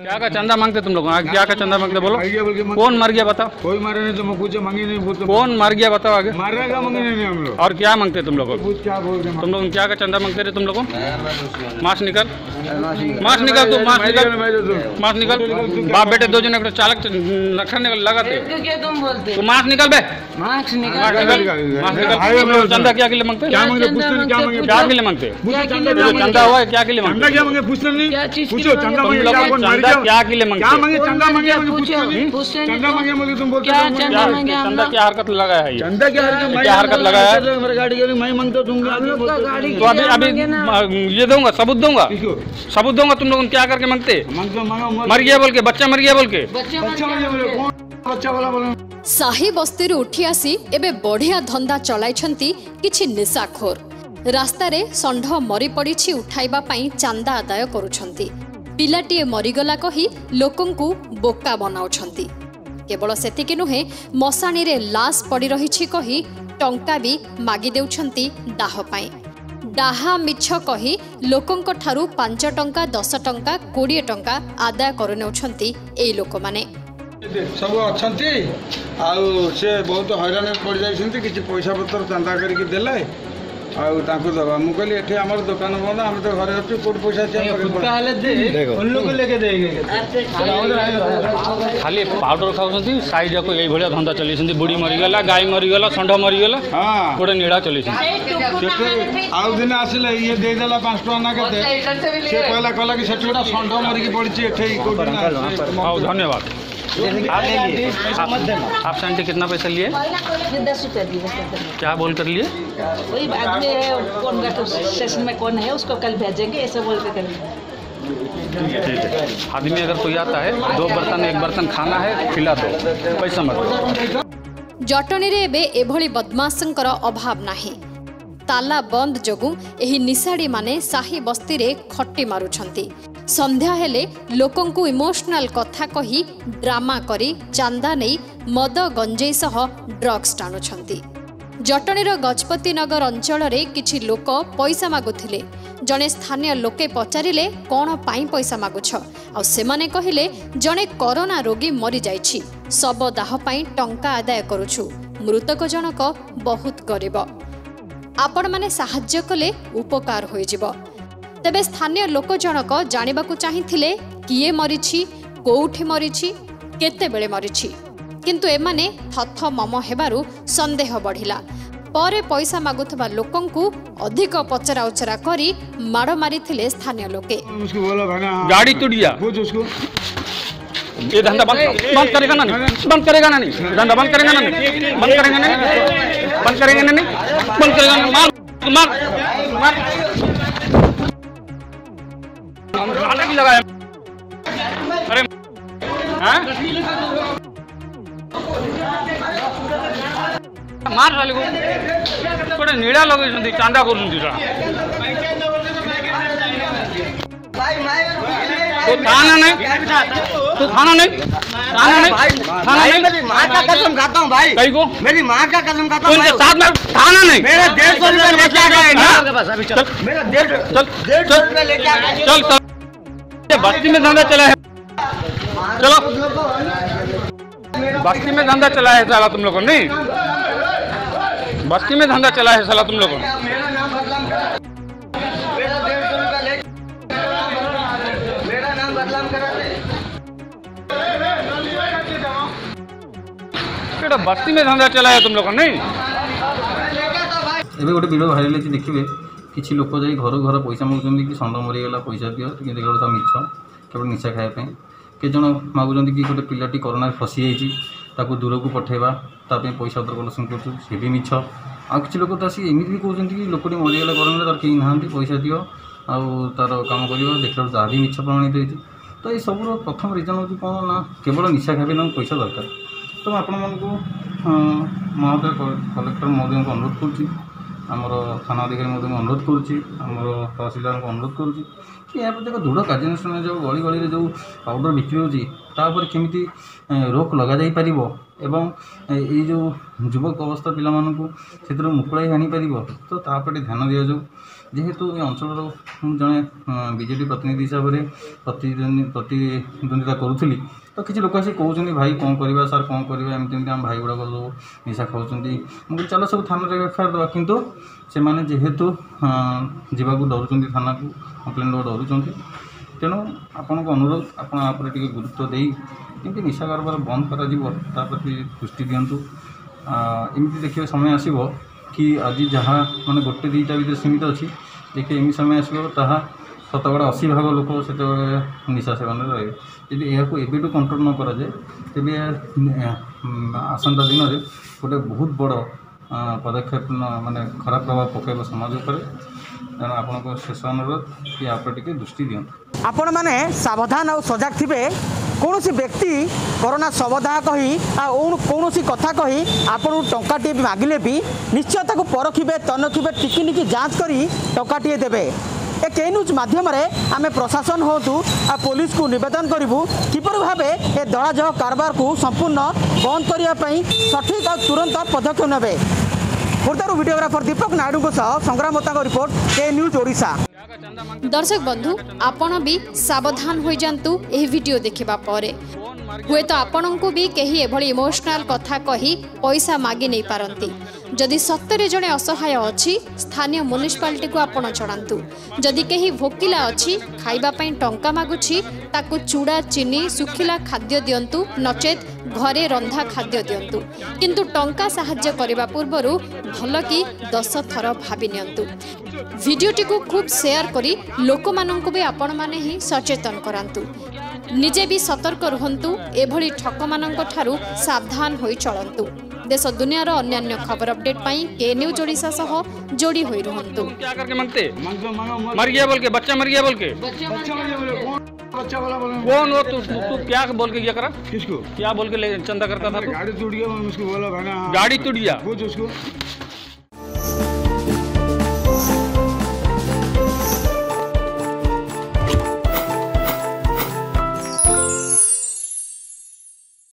क्या का चंदा मांगते तुम लोग क्या का चंदा मांगते बोलो कौन मर गया बताओ कोई मारे नहीं तो पूछे मांगे नहीं बोलते कौन मर गया बताओ आगे मरने का मांगे नहीं हम लोग और क्या मांगते तुम लोगों तुम लोग क्या का चंदा मांगते रहे तुम लोगों मास निकल मास निकल तू मास निकल मास निकल बाप बेटे दो जने चालक नखर निकल लगा तू मास निकल बे चंदा क्या के लिए मांगते क्या के लिए मांगते चंदा हुआ क्या के लिए मांगते क्या चीज पूछो चंदा चंदा क्या के लिए क्या मांगे चंदा मांगे चंदा मांगे मुझे तुम बोलते चंदा चंदा क्या हरकत लगाया है चंदा क्या हरकत क्या हरकत लगाया है गाड़ी के मैं तो, तो, तो अभी अभी ये दूंगा सबूत दूंगा सबूत दूंगा तुम लोग क्या करके मांगते तो मर गया बोल के बच्चा मर गया बोल के बच्चा वाला बोल ସାହି ବସ୍ତିରୁ ଉଠି ଆସି ଏବେ ବଢ଼ିଆ ଧନ୍ଦା ଚଳାଇଛନ୍ତି କିଛି ନିଶାଖୋର ରାସ୍ତାରେ ଷଣ୍ଢ ମରିପଡ଼ିଛି ଉଠାଇବା ପିଲାଟିଏ ମରିଗଲା କହି ଲୋକଙ୍କୁ ବୋକା ବନାଉଛନ୍ତି କେବଳ ସେତିକି ନୁହେଁ ମଶାଣିରେ ଲାସ୍ ପଡ଼ି ରହିଛି କହି ଟଙ୍କା ବି ମାଗିଦେଉଛନ୍ତି ଦାହ ପାଇଁ ଡାହା ମିଛ କହି ଲୋକଙ୍କଠାରୁ ପାଞ୍ଚ ଟଙ୍କା ଦଶ ଟଙ୍କା କୋଡ଼ିଏ ଟଙ୍କା ଆଦାୟ କରିନେଉଛନ୍ତି ଏଇ ଲୋକମାନେ ସବୁ ଅଛନ୍ତି ଆଉ ସେ ବହୁତ ହଇରାଣ ପଡ଼ିଯାଇଛନ୍ତି କିଛି ପଇସା ପତ୍ର ଚାନ୍ଦା କରିକି ଦେଲେ ଆଉ ତାଙ୍କୁ ଦେବା ମୁଁ କହିଲି ଏଠି ଆମର ଦୋକାନ ବନ୍ଦ ଆମେ ତ ଘରେ ଅଛୁ କୋଉଠି ପଇସା ଖାଲି ପାଉଡର ଖାଉଛନ୍ତି ସାଇ ଯାକ ଏଇଭଳିଆ ଧନ୍ଦା ଚଲେଇଛନ୍ତି ବୁଢ଼ୀ ମରିଗଲା ଗାଈ ମରିଗଲା ଷଣ୍ଢ ମରିଗଲା ଗୋଟେ ନୀଳା ଚଲେଇଛନ୍ତି ଆଉ ଦିନେ ଆସିଲେ ଇଏ ଦେଇଦେଲା ପାଞ୍ଚ ଟଙ୍କା ନା କେତେ ସେ କହିଲା କହିଲା କି ସେଠି ଗୋଟେ ଷଣ୍ଢ ମରିକି ପଡ଼ିଛି ଏଠି ଆଉ ଧନ୍ୟବାଦ आप संडे कितना पैसा लिए क्या बोल कर लिए वही आदमी है कौन स्टेशन में कौन है उसको कल भेजेंगे ऐसे बोल के करेंगे ठीक है आदमी अगर कोई आता है दो बर्तन एक बर्तन खाना है खिला दो पैसा मत जटनी ଏବେ बदमाशं अभाव ना ताला बंद ବନ୍ଦ निशाड़ी ଏହି ନିଶାଡ଼ିମାନେ ସାହି ବସ୍ତିରେ ଖଟି ମାରୁଛନ୍ତି ସନ୍ଧ୍ୟା ହେଲେ ଲୋକଙ୍କୁ ଇମୋସନାଲ କଥା କହି ଡ୍ରାମା କରି ଚାନ୍ଦା ନେଇ ମଦ ଗଞ୍ଜେଇ ସହ ଡ୍ରଗ୍ସ ଟାଣୁଛନ୍ତି ଜଟଣୀର ଗଜପତି ନଗର ଅଞ୍ଚଳରେ କିଛି ଲୋକ ପଇସା ମାଗୁଥିଲେ ଜଣେ ସ୍ଥାନୀୟ ଲୋକେ ପଚାରିଲେ କ'ଣ ପାଇଁ ପଇସା ମାଗୁଛ ଆଉ ସେମାନେ କହିଲେ ଜଣେ କରୋନା ରୋଗୀ ମରିଯାଇଛି ଶବ ଦାହ ପାଇଁ ଟଙ୍କା ଆଦାୟ କରୁଛୁ ମୃତକ ଜଣକ ବହୁତ ଗରିବ ଆପଣମାନେ ସାହାଯ୍ୟ କଲେ ଉପକାର ହୋଇଯିବ ତେବେ ସ୍ଥାନୀୟ ଲୋକ ଜଣକ ଜାଣିବାକୁ ଚାହିଁଥିଲେ କିଏ ମରିଛି କୋଉଠି ମରିଛି କେତେବେଳେ ମରିଛି କିନ୍ତୁ ଏମାନେ ଥଥମମ ହେବାରୁ ସନ୍ଦେହ ବଢ଼ିଲା ପରେ ପଇସା ମାଗୁଥିବା ଲୋକଙ୍କୁ ଅଧିକ ପଚରା ଉଚରା କରି ମାଡ଼ ମାରିଥିଲେ ସ୍ଥାନୀୟ ଲୋକେ ଗାଡ଼ି ये धंधा बंद बंद करेगा ना नहीं बंद करेगा ना नहीं धंधा बंद करेगा ना नहीं बंद करेंगे ना नहीं बंद करेंगे ना नहीं बंद करेगा ना मार मार मार भी है। अरे हाँ? मार साले को थोड़े नीड़ा लगे चांदा कर तो थाना नहीं तो थाना नहीं थाना नहीं थाना नहीं मेरी माँ का कसम खाता हूँ भाई कहीं को मेरी माँ का कसम खाता हूँ उनके साथ में थाना नहीं मेरा डेढ़ सौ रुपया लेके आ गए ना मेरा डेढ़ सौ रुपया लेके चल चल बस्ती में धंधा चला है चलो बस्ती में धंधा चला है साला तुम लोगों ने बस्ती में धंधा चला है साला तुम लोगों ने बस्ती में धंधा चला है तुम लोगों ने ଏବେ ଗୋଟେ ଭିଡ଼ିଓ ଭାଇରାଲ୍ ହେଇଛି ଦେଖିବେ କିଛି ଲୋକ ଯାଇ ଘର ଘର ପଇସା ମାଗୁଛନ୍ତି କି ଷଣ୍ଢ ମରିଗଲା ପଇସା ଦିଅ କିନ୍ତୁ ଏଗୁଡ଼ା ସବୁ ମିଛ କେବଳ ନିଶା ଖାଇବା ପାଇଁ କେତେ ଜଣ ମାଗୁଛନ୍ତି କି ଗୋଟେ ପିଲାଟି କରୋନାରେ ଫସିଯାଇଛି ତାକୁ ଦୂରକୁ ପଠାଇବା ତା ପାଇଁ ପଇସା ପତ୍ର କଲେକ୍ସନ୍ କରୁଛୁ ସେ ବି ମିଛ ଆଉ କିଛି ଲୋକ ତ ଆସିକି ଏମିତି ବି କହୁଛନ୍ତି କି ଲୋକଟି ମରିଗଲା କରୋନାରେ ତାର କେହି ନାହାନ୍ତି ପଇସା ଦିଅ ଆଉ ତା'ର କାମ କରିବ ଦେଖିଲା ବେଳକୁ ତାହା ବି ମିଛ ପ୍ରମାଣିତ ହେଇଛି ତ ଏଇ ସବୁର ପ୍ରଥମ ରିଜନ୍ ହେଉଛି କ'ଣ ନା କେବଳ ନିଶା ଖାଇବା ତାଙ୍କୁ ପଇସା ଦରକାର ତ ଆପଣମାନଙ୍କୁ ମହୋଦୟ କଲେକ୍ଟର ମହୋଦୟଙ୍କୁ ଅନୁରୋଧ କରୁଛି ଆମର ଥାନା ଥାନାଧିକାରୀ ମଧ୍ୟଙ୍କୁ ଅନୁରୋଧ କରୁଛି ଆମର ତହସିଲଦାରଙ୍କୁ ଅନୁରୋଧ କରୁଛି କି ଏହା ପ୍ରତି ଏକ ଦୃଢ଼ କାର୍ଯ୍ୟାନୁଷ୍ଠାନ ଯେଉଁ ଗଳି ଗଳିରେ ଯେଉଁ ପାଉଡ଼ର ବିକ୍ରି ହେଉଛି ତା ଉପରେ କେମିତି ରୋକ ଲଗାଯାଇପାରିବ ଏବଂ ଏଇ ଯେଉଁ ଯୁବକ ଅବସ୍ଥା ପିଲାମାନଙ୍କୁ ସେଥିରୁ ମୁକୁଳାଇ ଆଣିପାରିବ ତ ତା ପ୍ରତି ଧ୍ୟାନ ଦିଆଯାଉ ଯେହେତୁ ଏ ଅଞ୍ଚଳର ମୁଁ ଜଣେ ବିଜେଡ଼ି ପ୍ରତିନିଧି ହିସାବରେ ପ୍ରତିଦ୍ୱନ୍ଦିତା କରୁଥିଲି ତ କିଛି ଲୋକ ଆସି କହୁଛନ୍ତି ଭାଇ କ'ଣ କରିବା ସାର୍ କ'ଣ କରିବା ଏମିତି ଏମିତି ଆମ ଭାଇ ଗୁଡ଼ାକ ସବୁ ନିଶା ଖାଉଛନ୍ତି ମୁଁ କହିଲି ଚାଲ ସବୁ ଥାନାରେ ଏଫ୍ ଆଇ ଆର୍ ଦେବା କିନ୍ତୁ ସେମାନେ ଯେହେତୁ ଯିବାକୁ ଡରୁଛନ୍ତି ଥାନାକୁ କମ୍ପ୍ଲେନ୍ ଦେବାକୁ ଡରୁଛନ୍ତି ତେଣୁ ଆପଣଙ୍କ ଅନୁରୋଧ ଆପଣ ଆ ଉପରେ ଟିକେ ଗୁରୁତ୍ୱ ଦେଇ କେମିତି ନିଶା କାରବାର ବନ୍ଦ କରାଯିବ ତା ପ୍ରତି ଦୃଷ୍ଟି ଦିଅନ୍ତୁ ଏମିତି ଦେଖିବେ ସମୟ ଆସିବ କି ଆଜି ଯାହା ମାନେ ଗୋଟେ ଦୁଇଟା ଭିତରେ ସୀମିତ ଅଛି ଯେ କି ଏମିତି ସମୟ ଆସିବ ତାହା ଶତକଡ଼ା ଅଶୀ ଭାଗ ଲୋକ ସେତେବେଳେ ନିଶା ସେବନରେ ରହିବେ ଯଦି ଏହାକୁ ଏବେଠୁ କଣ୍ଟ୍ରୋଲ୍ ନ କରାଯାଏ ତେବେ ଆସନ୍ତା ଦିନରେ ଗୋଟେ ବହୁତ ବଡ଼ ପଦକ୍ଷେପ ମାନେ ଖରାପ ପ୍ରଭାବ ପକାଇବ ସମାଜ ଉପରେ ତେଣୁ ଆପଣଙ୍କ ଶେଷ ଅନୁରୋଧ କି ୟା ଉପରେ ଟିକେ ଦୃଷ୍ଟି ଦିଅନ୍ତୁ ଆପଣମାନେ ସାବଧାନ ଆଉ ସଜାଗ ଥିବେ କୌଣସି ବ୍ୟକ୍ତି କରୋନା ଶବଦାହ କହି ଆଉ କୌଣସି କଥା କହି ଆପଣଙ୍କୁ ଟଙ୍କାଟିଏ ବି ମାଗିଲେ ବି ନିଶ୍ଚୟ ତାକୁ ପରଖିବେ ତନଖିବେ ଟିକିନିକି ଯାଞ୍ଚ କରି ଟଙ୍କାଟିଏ ଦେବେ ଏ କେ ନ୍ୟୁଜ୍ ମାଧ୍ୟମରେ ଆମେ ପ୍ରଶାସନ ହୁଅନ୍ତୁ ଆଉ ପୋଲିସକୁ ନିବେଦନ କରିବୁ କିପରି ଭାବେ ଏ ଦଳାଜହ କାରବାରକୁ ସମ୍ପୂର୍ଣ୍ଣ ବନ୍ଦ କରିବା ପାଇଁ ସଠିକ୍ ଆଉ ତୁରନ୍ତ ପଦକ୍ଷେପ ନେବେ ଖୋର୍ଦ୍ଧାରୁ ଭିଡ଼ିଓଗ୍ରାଫର ଦୀପକ ନାଇଡ଼ୁଙ୍କ ସହ ସଂଗ୍ରାମ ମୋତାଙ୍କ ରିପୋର୍ଟ କେ ନ୍ୟୁଜ୍ ଓଡ଼ିଶା দর্শক বন্ধু আপন বি সাবধান হয়ে যাতে এই ভিডিও দেখা পরে হুয়েত আপনার বি কে এভাবে ইমোশনাল কথা কহি পয়সা মাগি নেই পারতি যদি সত্যরে জনে অসহায় অছি স্থানীয় মুনিসিপালিটিকু আপনার জনাতু যদি কেহি ভোকিলা অছি খাইবা পাই টঙ্কা মাগুছি তাকে চূড়া চিনি শুখিলা খাদ্য দিয়ন্তু নচেত ঘরে রন্ধা খাদ্য দিয়ন্তু কিন্তু টঙ্কা সাহায্য করা পূর্বরু ভাল কি দশ থর ভাবি নিয়ন্তু ভিডিওটিকু খুব সেয়ার করে লোকমানঙ্কু বি আপন মানে হি সচেতন করান্তু নিজে বি সতর্ক রুহন্তু এভাবে ঠকমানঙ্কঠারু সাবধান হয়ে চলন্তু देश दुनिया अन्न्य खबर अपडेट पाई के न्यूज ओडा सह जोड़ी हुई रुहतु क्या करके मांगते मर गया बोल के बच्चा मर गया बोल के बच्चा कौन हो तू तू क्या बोल के गया करा किसको क्या बोल के चंदा करता था गाड़ी टूट गया उसको बोला गाड़ी टूट गया उसको